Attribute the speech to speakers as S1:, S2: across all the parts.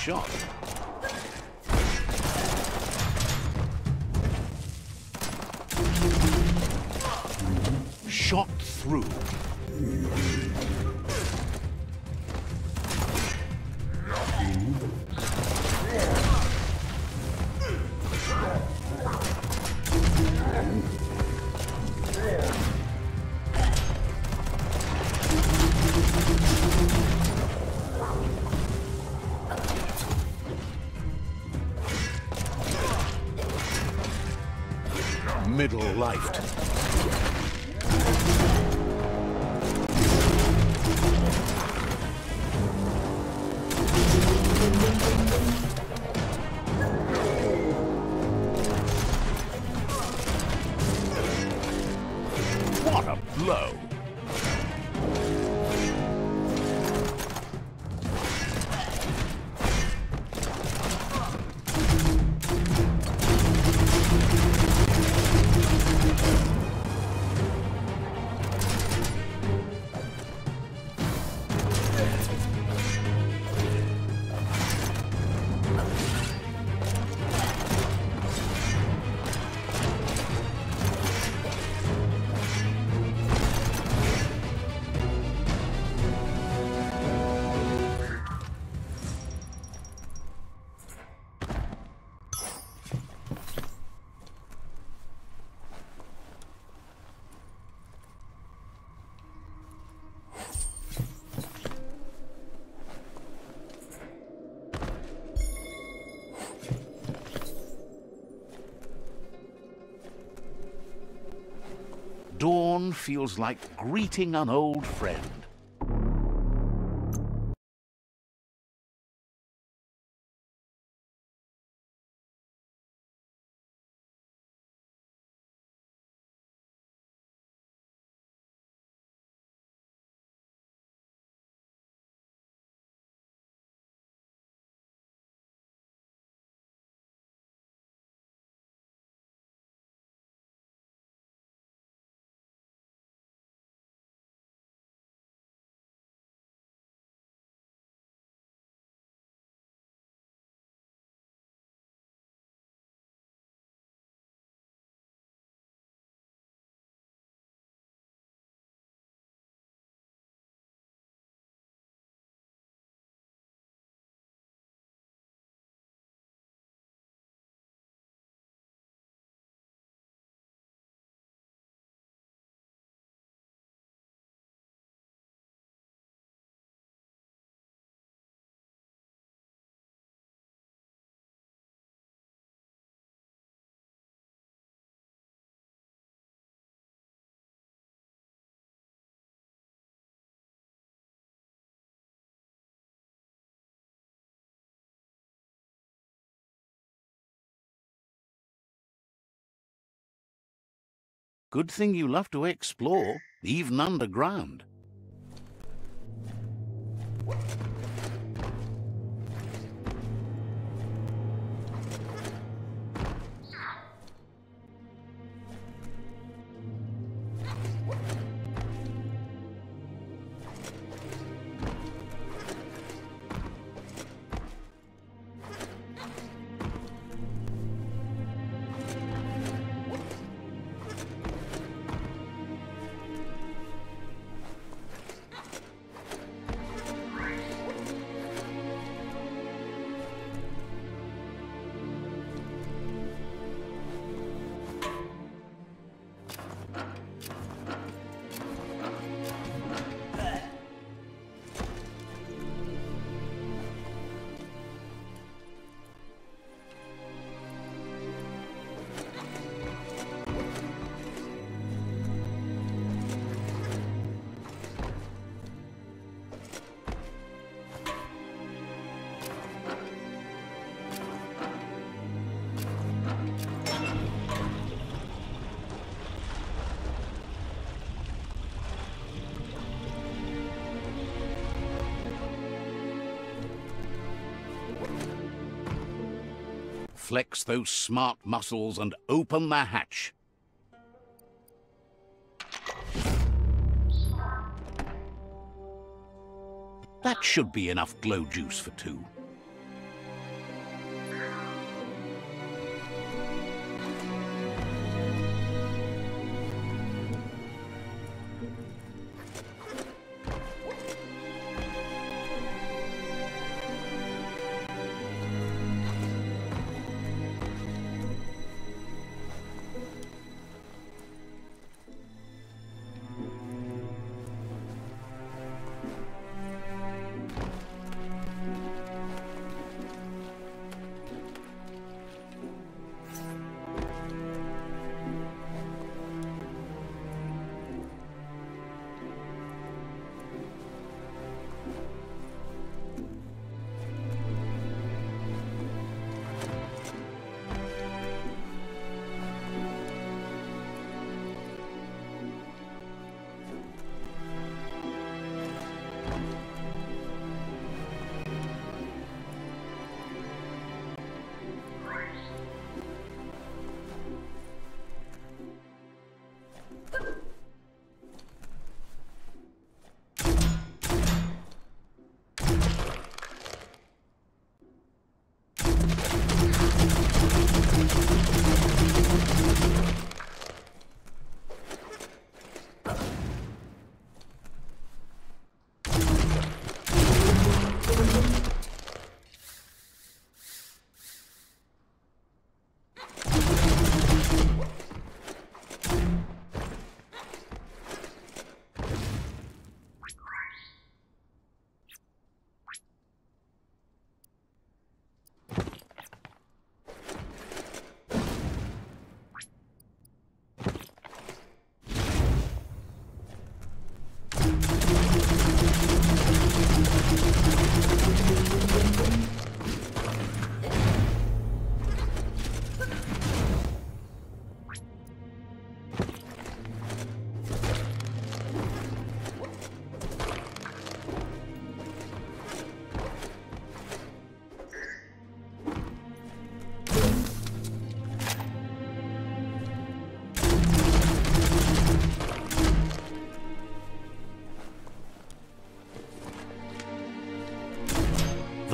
S1: Shot middle-lifed. What feels like greeting an old friend. Good thing you love to explore, even underground. Flex those smart muscles and open the hatch. That should be enough glow juice for two.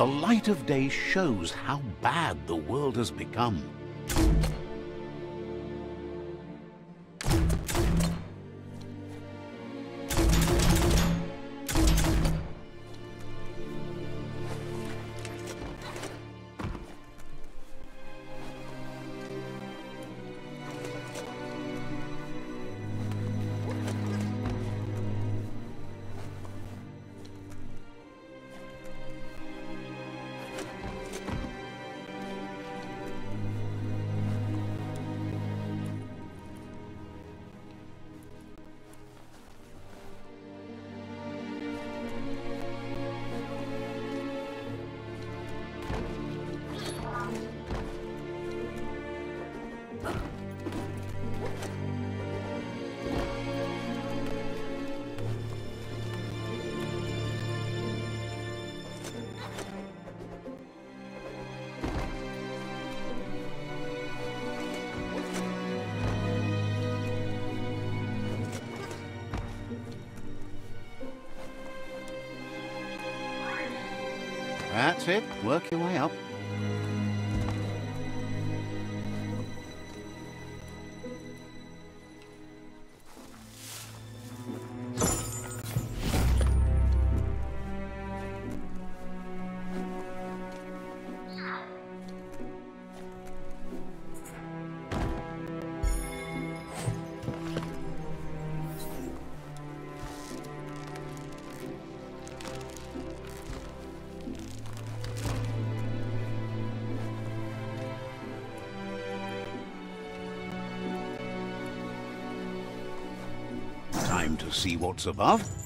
S1: The light of day shows how bad the world has become. That's it. Work your way up. Above.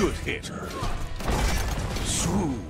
S1: Good hit. Smooth.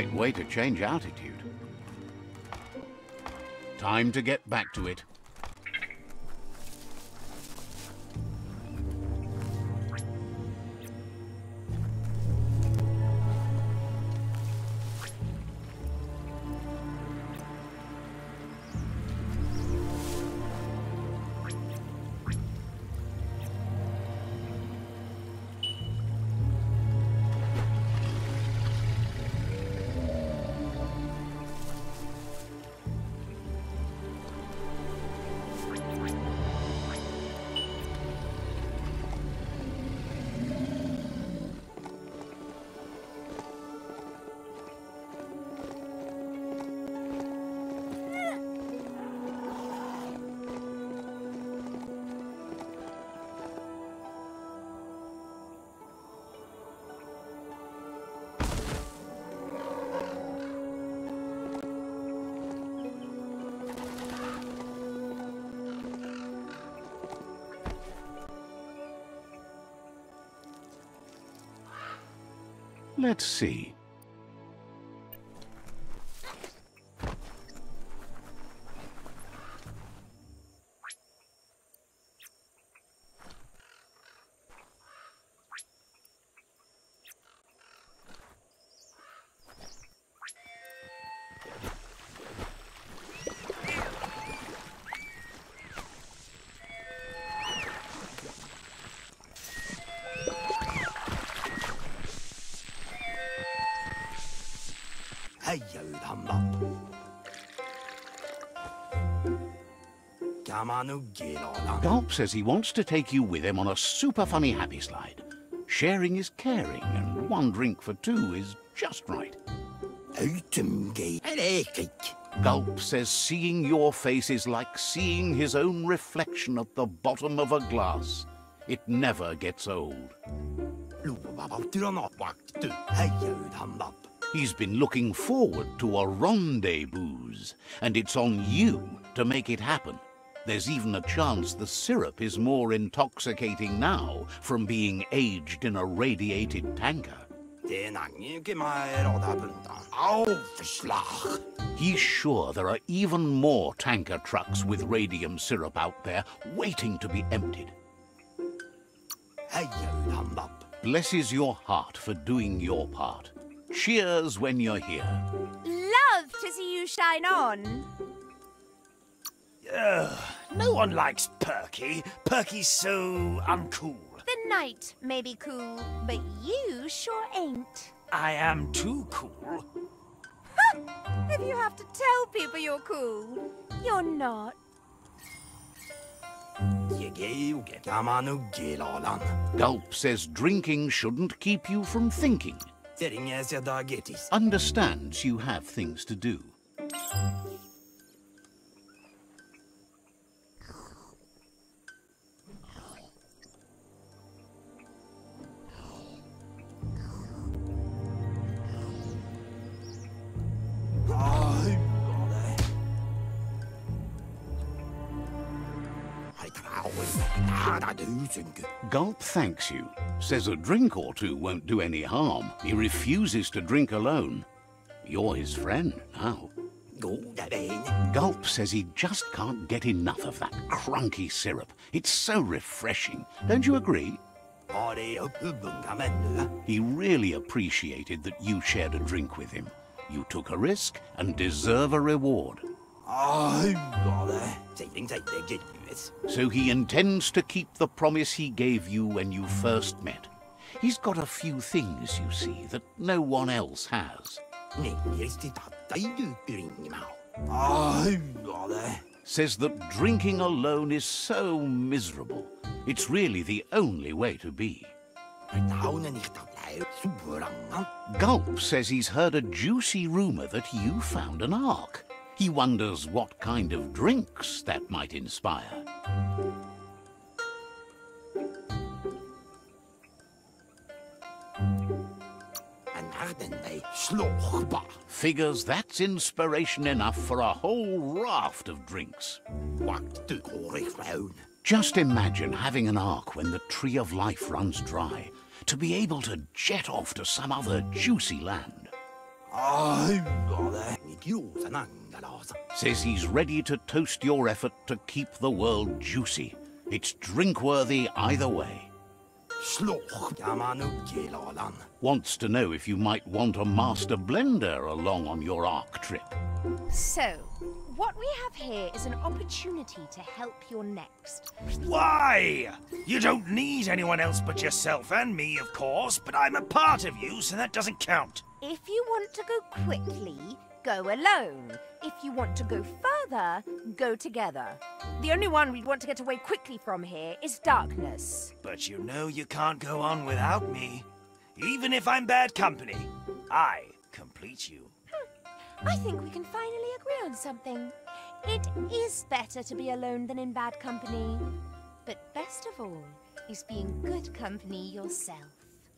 S1: Right way to change altitude. Time to get back to it. Let's see. Gulp says he wants to take you with him on a super funny happy slide. Sharing is caring, and one drink for two is just right. Gulp says seeing your face is like seeing his own reflection at the bottom of a glass. It never gets old. He's been looking forward to a rendezvous, and it's on you to make it happen. There's even a chance the syrup is more intoxicating now from being aged in a radiated tanker. He's sure there are even more tanker trucks with radium syrup out there waiting to be emptied. Blesses your heart for doing your part. Cheers when you're here.
S2: Love to see you shine on.
S3: Ugh, no one likes Perky. Perky's so uncool.
S2: The night may be cool, but you sure ain't.
S3: I am too cool.
S2: if you have to tell people you're cool, you're not.
S1: Gulp says drinking shouldn't keep you from thinking. Understands you have things to do. Gulp thanks you, says a drink or two won't do any harm. He refuses to drink alone. You're his friend now. Gulp says he just can't get enough of that crunky syrup. It's so refreshing. Don't you agree? He really appreciated that you shared a drink with him. You took a risk and deserve a reward. So he intends to keep the promise he gave you when you first met. He's got a few things, you see, that no one else has. Says that drinking alone is so miserable. It's really the only way to be. Gulp says he's heard a juicy rumor that you found an ark. He wonders what kind of drinks that might inspire. Figures that's inspiration enough for a whole raft of drinks. Just imagine having an ark when the tree of life runs dry, to be able to jet off to some other juicy land. Says he's ready to toast your effort to keep the world juicy. It's drink-worthy either way. Wants to know if you might want a master blender along on your Ark trip.
S2: So, what we have here is an opportunity to help your next.
S3: Why? You don't need anyone else but yourself and me, of course, but I'm a part of you, so that doesn't count.
S2: If you want to go quickly, go alone. If you want to go further, go together. The only one we'd want to get away quickly from here is darkness.
S3: But you know you can't go on without me. Even if I'm bad company, I complete you.
S2: Hmm. I think we can finally agree on something. It is better to be alone than in bad company. But best of all is being good company yourself.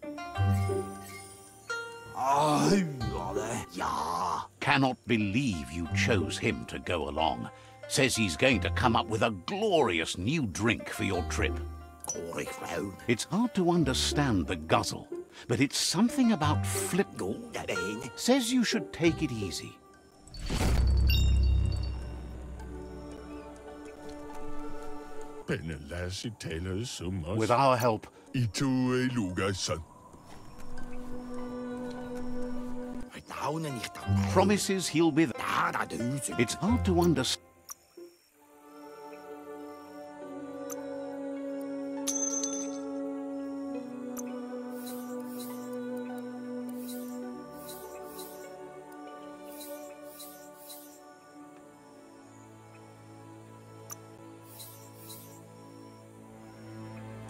S1: Cannot believe you chose him to go along. Says he's going to come up with a glorious new drink for your trip. It's hard to understand the guzzle. but it's something about Flip... Says you should take it easy. With our help... Promises he'll be there. It's hard to understand.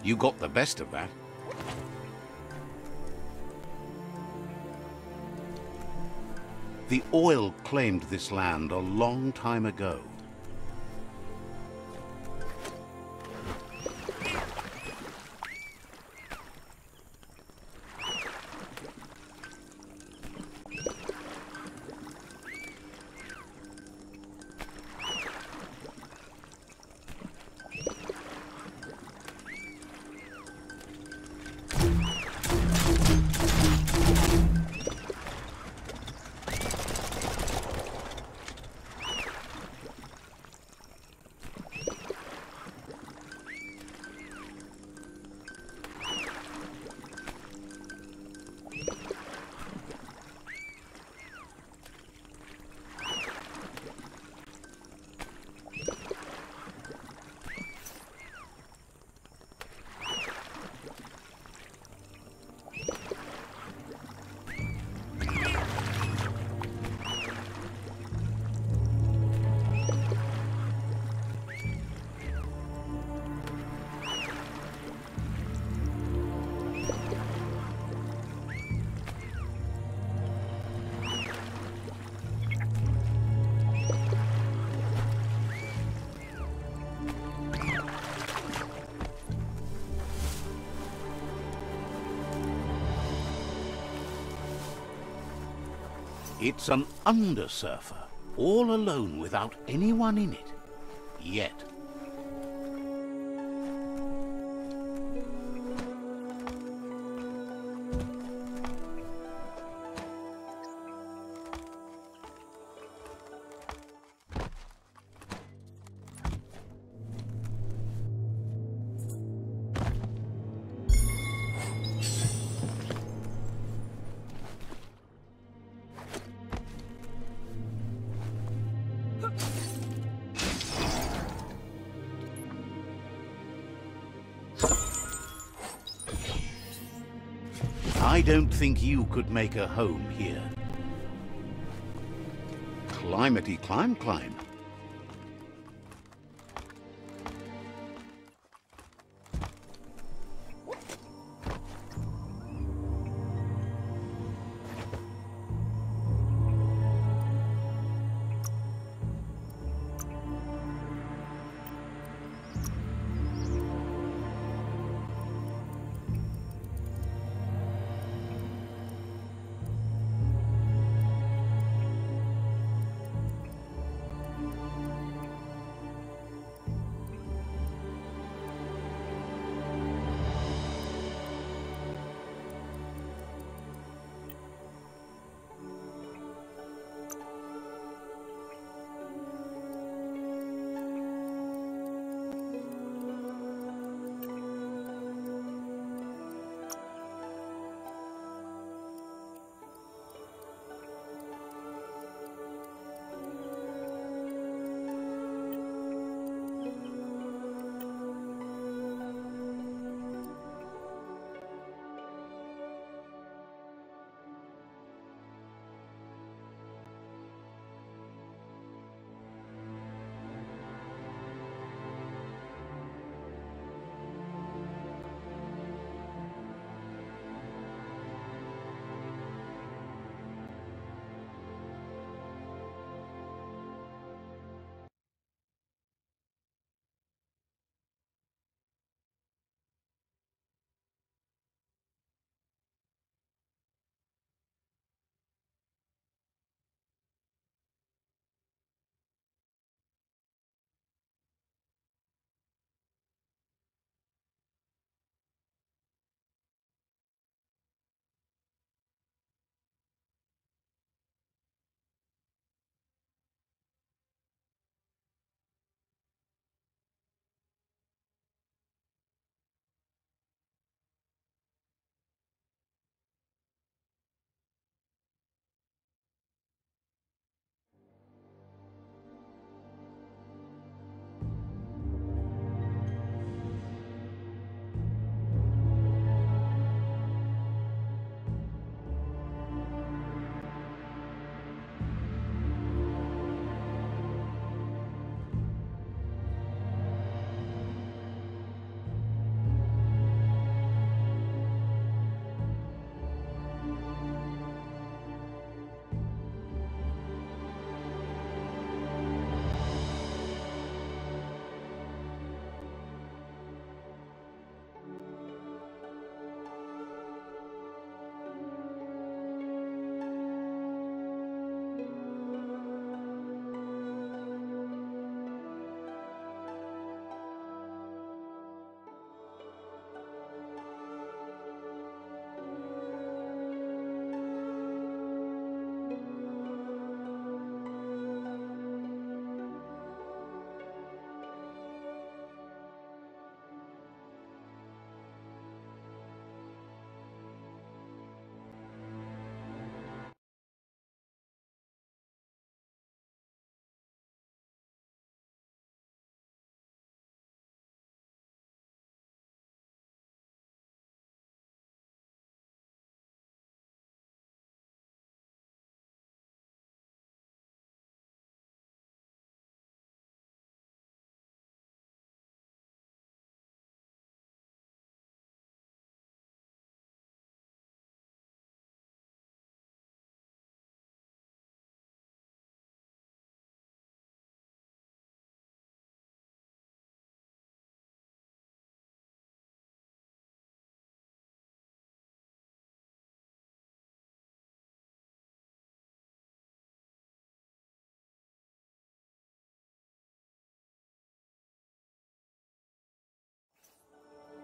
S1: You got the best of that. The oil claimed this land a long time ago. It's an undersurfer, all alone without anyone in it. Yet. Think you could make a home here. Climatey climb climb.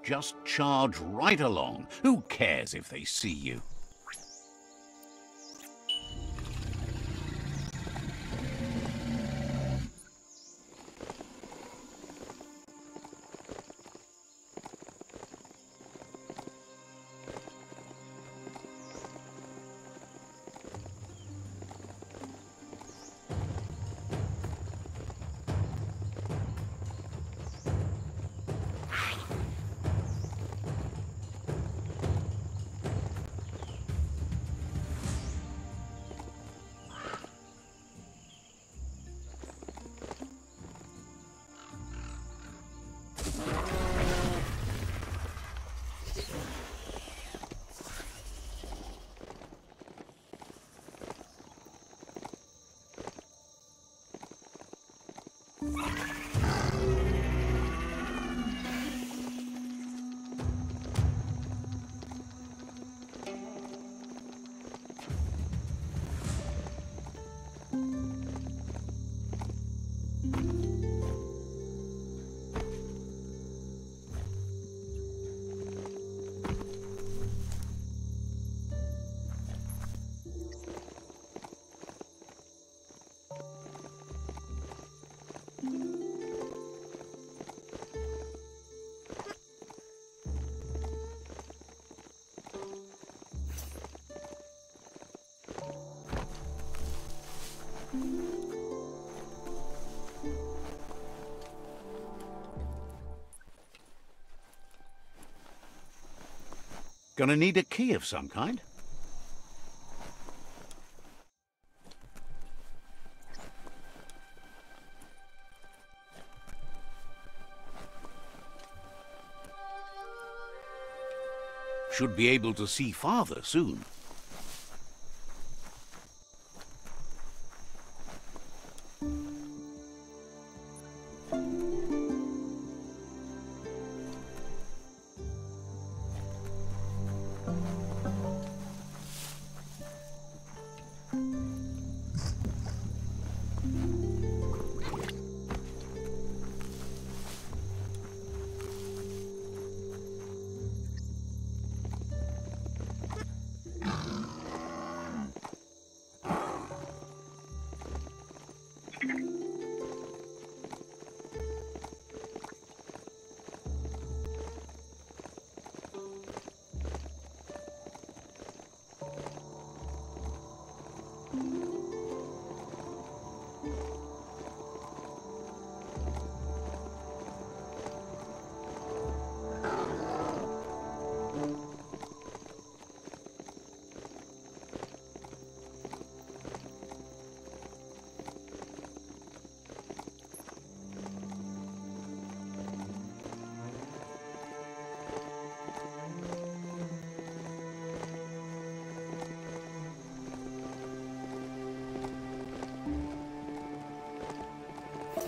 S1: Just charge right along. Who cares if they see you? you Gonna need a key of some kind. Should be able to see farther soon.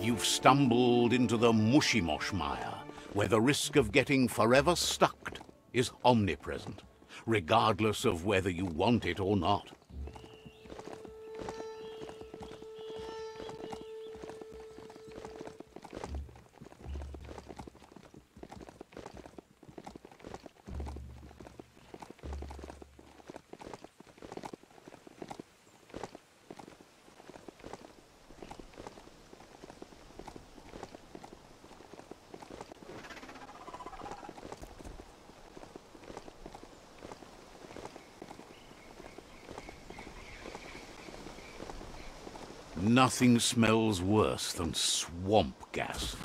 S1: You've stumbled into the Mushimosh mire, where the risk of getting forever stuck is omnipresent, regardless of whether you want it or not. Nothing smells worse than swamp gas.